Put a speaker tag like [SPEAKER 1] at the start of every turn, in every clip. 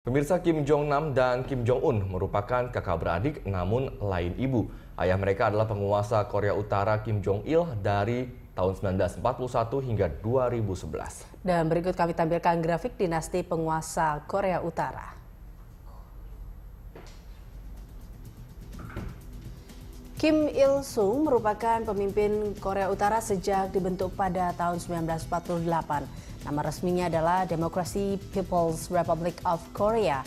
[SPEAKER 1] Pemirsa Kim Jong-nam dan Kim Jong-un merupakan kakak beradik namun lain ibu. Ayah mereka adalah penguasa Korea Utara Kim Jong-il dari tahun 1941 hingga 2011.
[SPEAKER 2] Dan berikut kami tampilkan grafik dinasti penguasa Korea Utara. Kim Il Sung merupakan pemimpin Korea Utara sejak dibentuk pada tahun 1948. Nama resminya adalah Democracy People's Republic of Korea.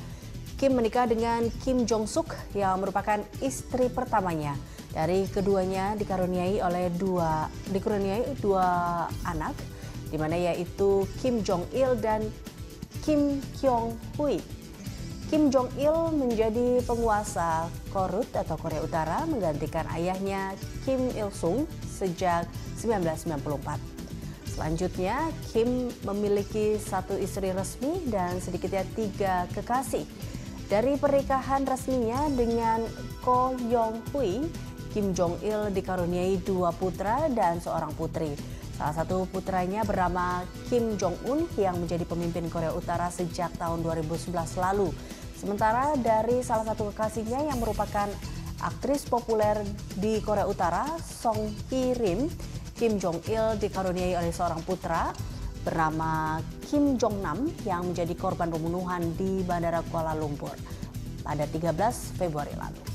[SPEAKER 2] Kim menikah dengan Kim Jong Suk yang merupakan istri pertamanya. Dari keduanya dikaruniai oleh dua dikaruniai dua anak, di mana yaitu Kim Jong Il dan Kim Kyung Hui. Kim Jong Il menjadi penguasa Korut atau Korea Utara menggantikan ayahnya Kim Il Sung sejak 1994. Selanjutnya, Kim memiliki satu istri resmi dan sedikitnya tiga kekasih. Dari pernikahan resminya dengan Ko Yong Hui, Kim Jong Il dikaruniai dua putra dan seorang putri. Salah satu putranya bernama Kim Jong Un yang menjadi pemimpin Korea Utara sejak tahun 2011 lalu. Sementara dari salah satu kekasihnya yang merupakan aktris populer di Korea Utara, Song Hye Rim, Kim Jong Il dikaruniai oleh seorang putra bernama Kim Jong Nam yang menjadi korban pembunuhan di Bandara Kuala Lumpur pada 13 Februari lalu.